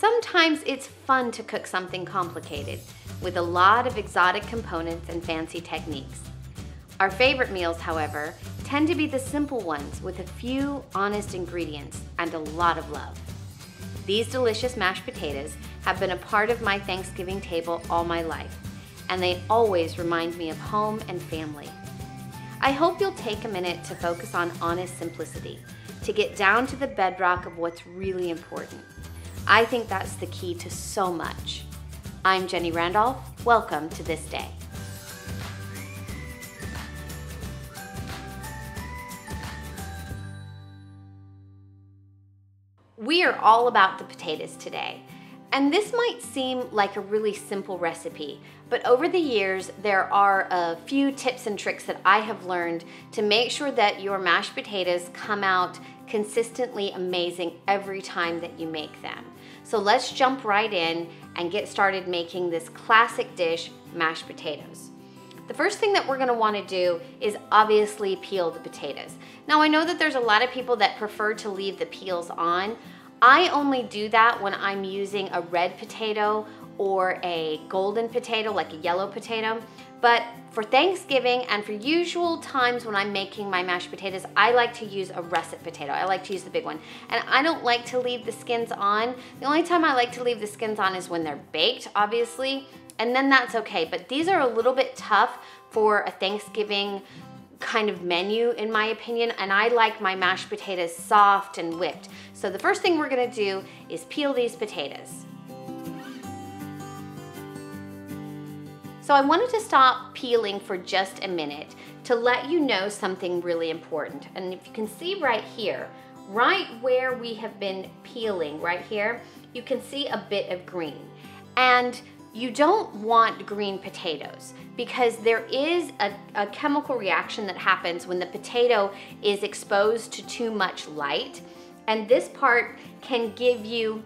Sometimes it's fun to cook something complicated with a lot of exotic components and fancy techniques. Our favorite meals, however, tend to be the simple ones with a few honest ingredients and a lot of love. These delicious mashed potatoes have been a part of my Thanksgiving table all my life, and they always remind me of home and family. I hope you'll take a minute to focus on honest simplicity, to get down to the bedrock of what's really important. I think that's the key to so much. I'm Jenny Randolph. Welcome to this day. We are all about the potatoes today. And this might seem like a really simple recipe, but over the years, there are a few tips and tricks that I have learned to make sure that your mashed potatoes come out consistently amazing every time that you make them. So let's jump right in and get started making this classic dish, mashed potatoes. The first thing that we're gonna wanna do is obviously peel the potatoes. Now I know that there's a lot of people that prefer to leave the peels on. I only do that when I'm using a red potato or a golden potato, like a yellow potato. But for Thanksgiving and for usual times when I'm making my mashed potatoes, I like to use a russet potato. I like to use the big one. And I don't like to leave the skins on. The only time I like to leave the skins on is when they're baked, obviously, and then that's okay. But these are a little bit tough for a Thanksgiving kind of menu in my opinion and I like my mashed potatoes soft and whipped. So the first thing we're gonna do is peel these potatoes. So I wanted to stop peeling for just a minute to let you know something really important. And if you can see right here, right where we have been peeling, right here, you can see a bit of green. And you don't want green potatoes because there is a, a, chemical reaction that happens when the potato is exposed to too much light. And this part can give you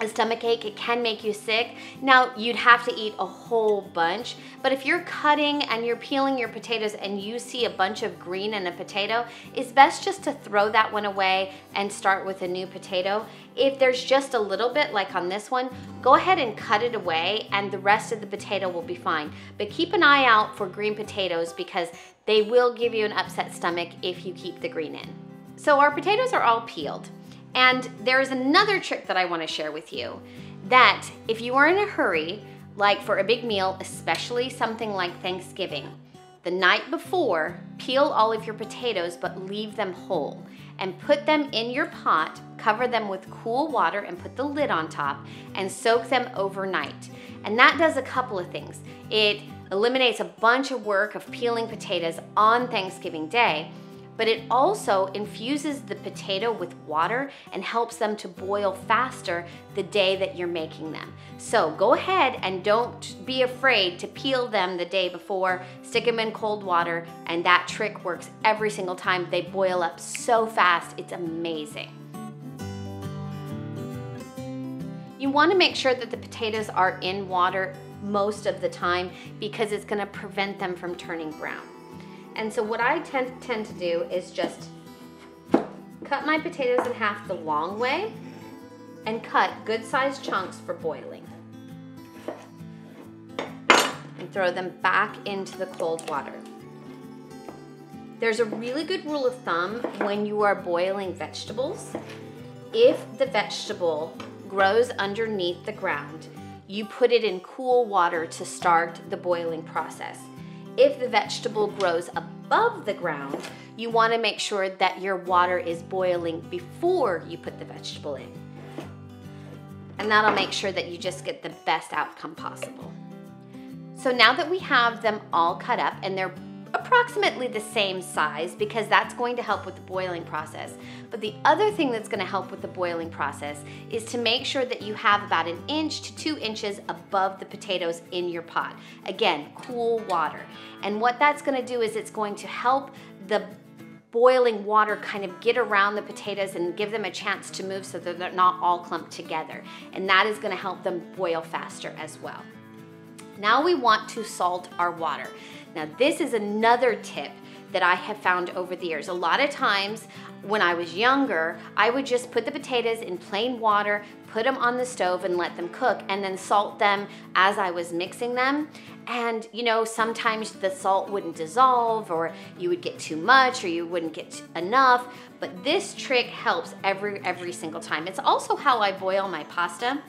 a stomach ache, it can make you sick. Now, you'd have to eat a whole bunch, but if you're cutting and you're peeling your potatoes and you see a bunch of green in a potato, it's best just to throw that one away and start with a new potato. If there's just a little bit, like on this one, go ahead and cut it away and the rest of the potato will be fine. But keep an eye out for green potatoes because they will give you an upset stomach if you keep the green in. So our potatoes are all peeled. And there is another trick that I wanna share with you that if you are in a hurry, like for a big meal, especially something like Thanksgiving, the night before, peel all of your potatoes but leave them whole and put them in your pot, cover them with cool water and put the lid on top and soak them overnight. And that does a couple of things. It eliminates a bunch of work of peeling potatoes on Thanksgiving Day but it also infuses the potato with water and helps them to boil faster the day that you're making them. So go ahead and don't be afraid to peel them the day before, stick them in cold water, and that trick works every single time. They boil up so fast, it's amazing. You wanna make sure that the potatoes are in water most of the time because it's gonna prevent them from turning brown. And so what I tend, tend to do is just cut my potatoes in half the long way and cut good sized chunks for boiling. And throw them back into the cold water. There's a really good rule of thumb when you are boiling vegetables. If the vegetable grows underneath the ground, you put it in cool water to start the boiling process. If the vegetable grows above the ground, you wanna make sure that your water is boiling before you put the vegetable in. And that'll make sure that you just get the best outcome possible. So now that we have them all cut up and they're approximately the same size because that's going to help with the boiling process. But the other thing that's gonna help with the boiling process is to make sure that you have about an inch to two inches above the potatoes in your pot. Again, cool water. And what that's gonna do is it's going to help the boiling water kind of get around the potatoes and give them a chance to move so that they're not all clumped together. And that is gonna help them boil faster as well. Now we want to salt our water. Now this is another tip that I have found over the years. A lot of times when I was younger, I would just put the potatoes in plain water, put them on the stove and let them cook and then salt them as I was mixing them. And you know, sometimes the salt wouldn't dissolve or you would get too much or you wouldn't get enough. But this trick helps every, every single time. It's also how I boil my pasta.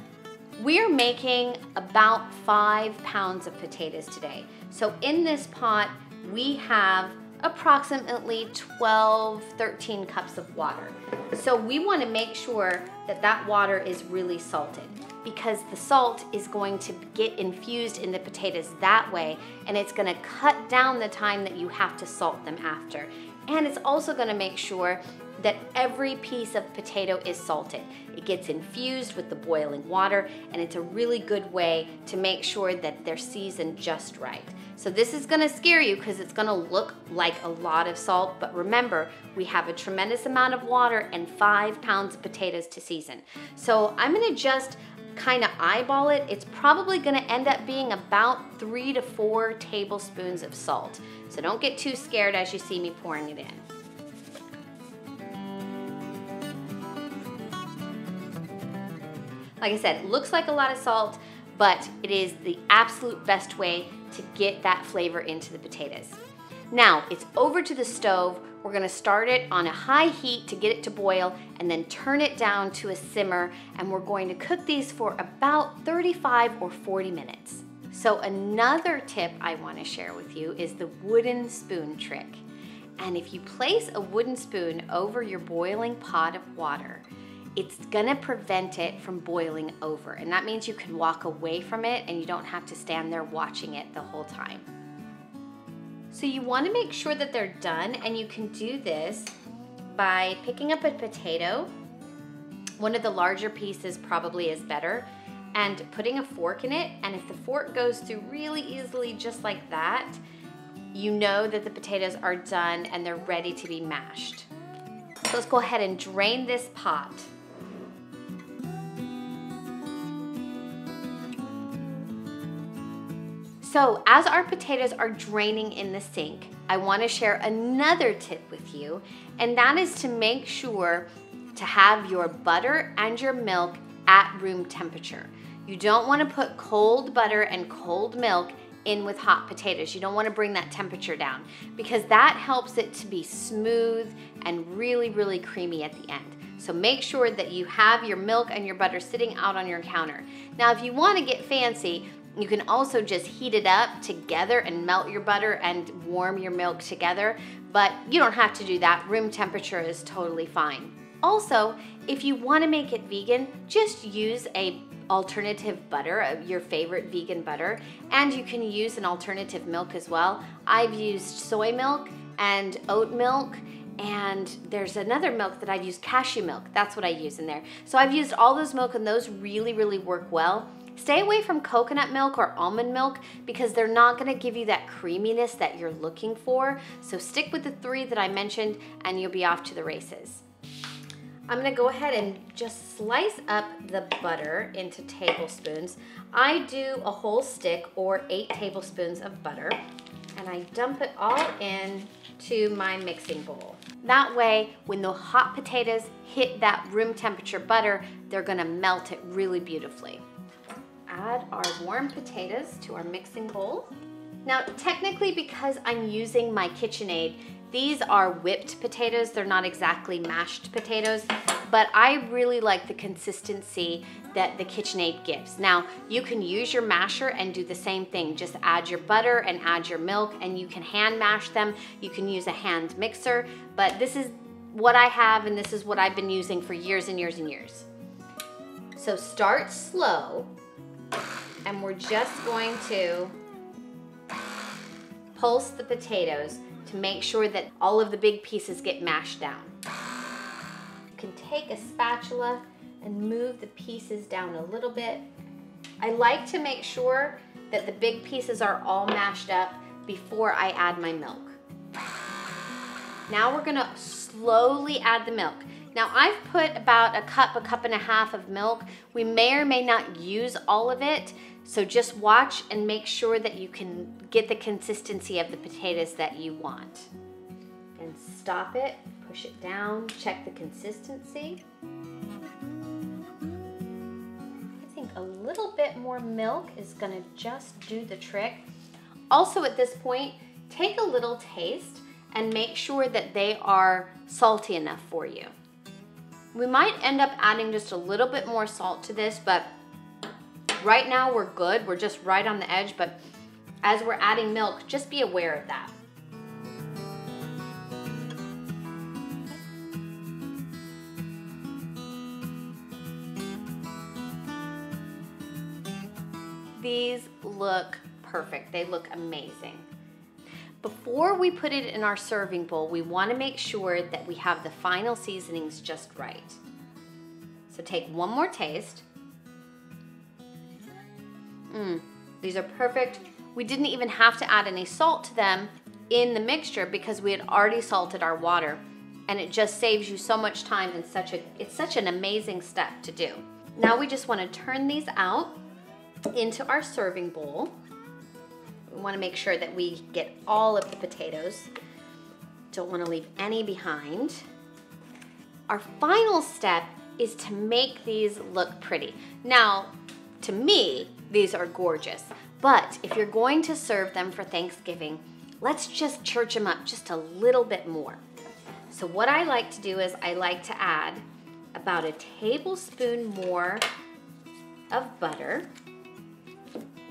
We're making about five pounds of potatoes today. So in this pot, we have approximately 12, 13 cups of water. So we wanna make sure that that water is really salted because the salt is going to get infused in the potatoes that way and it's gonna cut down the time that you have to salt them after. And it's also gonna make sure that every piece of potato is salted. It gets infused with the boiling water and it's a really good way to make sure that they're seasoned just right. So this is gonna scare you because it's gonna look like a lot of salt, but remember, we have a tremendous amount of water and five pounds of potatoes to season. So I'm gonna just kind of eyeball it. It's probably gonna end up being about three to four tablespoons of salt. So don't get too scared as you see me pouring it in. Like I said, it looks like a lot of salt, but it is the absolute best way to get that flavor into the potatoes. Now, it's over to the stove. We're gonna start it on a high heat to get it to boil and then turn it down to a simmer and we're going to cook these for about 35 or 40 minutes. So another tip I wanna share with you is the wooden spoon trick. And if you place a wooden spoon over your boiling pot of water, it's gonna prevent it from boiling over. And that means you can walk away from it and you don't have to stand there watching it the whole time. So you wanna make sure that they're done and you can do this by picking up a potato. One of the larger pieces probably is better and putting a fork in it. And if the fork goes through really easily just like that, you know that the potatoes are done and they're ready to be mashed. So let's go ahead and drain this pot. So as our potatoes are draining in the sink, I wanna share another tip with you, and that is to make sure to have your butter and your milk at room temperature. You don't wanna put cold butter and cold milk in with hot potatoes. You don't wanna bring that temperature down because that helps it to be smooth and really, really creamy at the end. So make sure that you have your milk and your butter sitting out on your counter. Now, if you wanna get fancy, you can also just heat it up together and melt your butter and warm your milk together, but you don't have to do that. Room temperature is totally fine. Also, if you wanna make it vegan, just use a alternative butter, uh, your favorite vegan butter, and you can use an alternative milk as well. I've used soy milk and oat milk and there's another milk that I've used, cashew milk. That's what I use in there. So I've used all those milk and those really, really work well. Stay away from coconut milk or almond milk because they're not gonna give you that creaminess that you're looking for. So stick with the three that I mentioned and you'll be off to the races. I'm gonna go ahead and just slice up the butter into tablespoons. I do a whole stick or eight tablespoons of butter and I dump it all in to my mixing bowl. That way, when the hot potatoes hit that room temperature butter, they're gonna melt it really beautifully add our warm potatoes to our mixing bowl. Now, technically because I'm using my KitchenAid, these are whipped potatoes. They're not exactly mashed potatoes, but I really like the consistency that the KitchenAid gives. Now, you can use your masher and do the same thing. Just add your butter and add your milk and you can hand mash them. You can use a hand mixer, but this is what I have and this is what I've been using for years and years and years. So start slow and we're just going to pulse the potatoes to make sure that all of the big pieces get mashed down. You can take a spatula and move the pieces down a little bit. I like to make sure that the big pieces are all mashed up before I add my milk. Now we're gonna slowly add the milk. Now I've put about a cup, a cup and a half of milk. We may or may not use all of it, so just watch and make sure that you can get the consistency of the potatoes that you want. And stop it, push it down, check the consistency. I think a little bit more milk is gonna just do the trick. Also at this point, take a little taste and make sure that they are salty enough for you. We might end up adding just a little bit more salt to this, but right now we're good. We're just right on the edge, but as we're adding milk, just be aware of that. These look perfect. They look amazing. Before we put it in our serving bowl, we wanna make sure that we have the final seasonings just right. So take one more taste. Mmm, these are perfect. We didn't even have to add any salt to them in the mixture because we had already salted our water and it just saves you so much time and such a, it's such an amazing step to do. Now we just wanna turn these out into our serving bowl. We wanna make sure that we get all of the potatoes. Don't wanna leave any behind. Our final step is to make these look pretty. Now, to me, these are gorgeous. But if you're going to serve them for Thanksgiving, let's just church them up just a little bit more. So what I like to do is I like to add about a tablespoon more of butter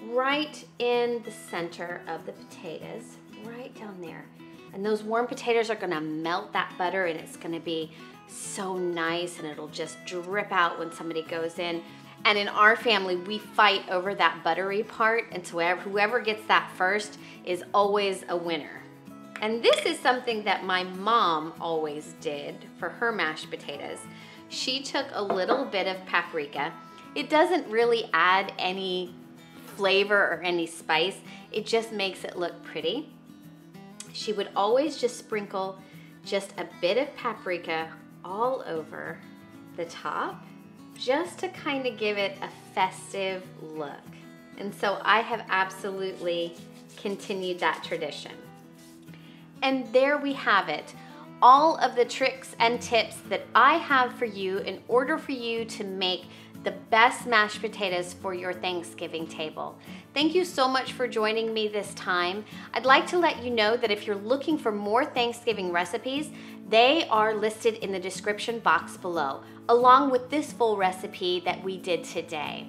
right in the center of the potatoes, right down there. And those warm potatoes are gonna melt that butter and it's gonna be so nice and it'll just drip out when somebody goes in. And in our family, we fight over that buttery part and so whoever gets that first is always a winner. And this is something that my mom always did for her mashed potatoes. She took a little bit of paprika. It doesn't really add any flavor or any spice. It just makes it look pretty. She would always just sprinkle just a bit of paprika all over the top just to kind of give it a festive look. And so I have absolutely continued that tradition. And there we have it. All of the tricks and tips that I have for you in order for you to make the best mashed potatoes for your Thanksgiving table. Thank you so much for joining me this time. I'd like to let you know that if you're looking for more Thanksgiving recipes, they are listed in the description box below, along with this full recipe that we did today.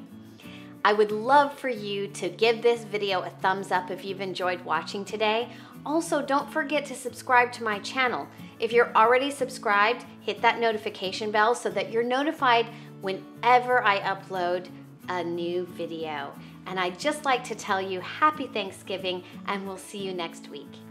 I would love for you to give this video a thumbs up if you've enjoyed watching today. Also, don't forget to subscribe to my channel. If you're already subscribed, hit that notification bell so that you're notified whenever I upload a new video. And I'd just like to tell you happy Thanksgiving and we'll see you next week.